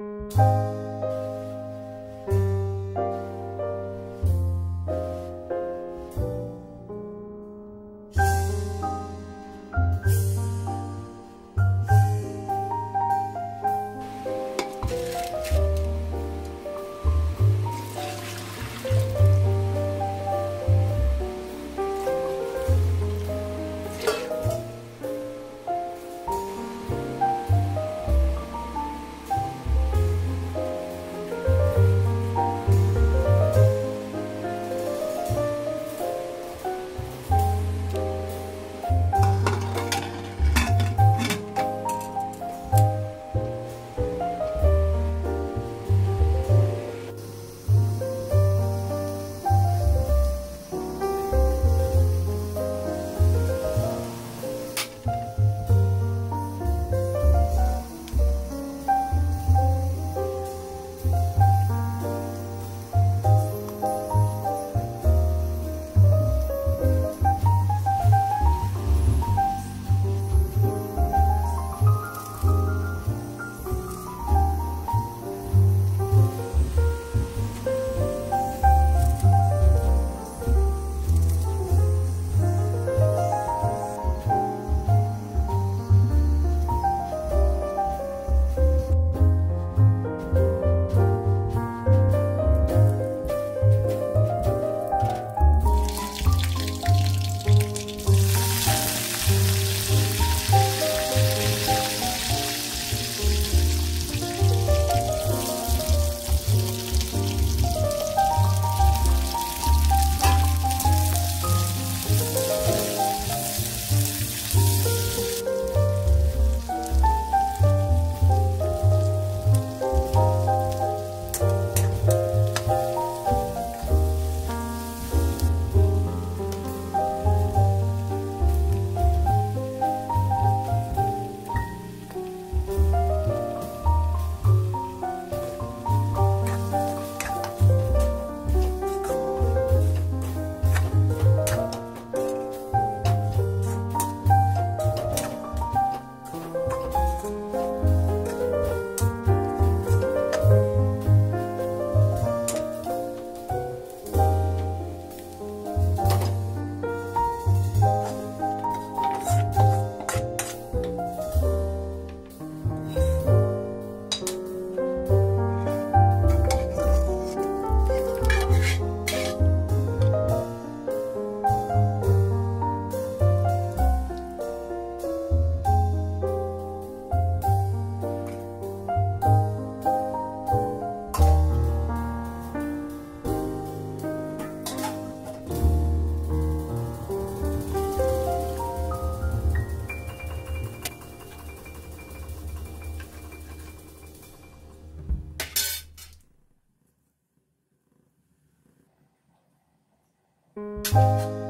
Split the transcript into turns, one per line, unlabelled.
Música Thank you.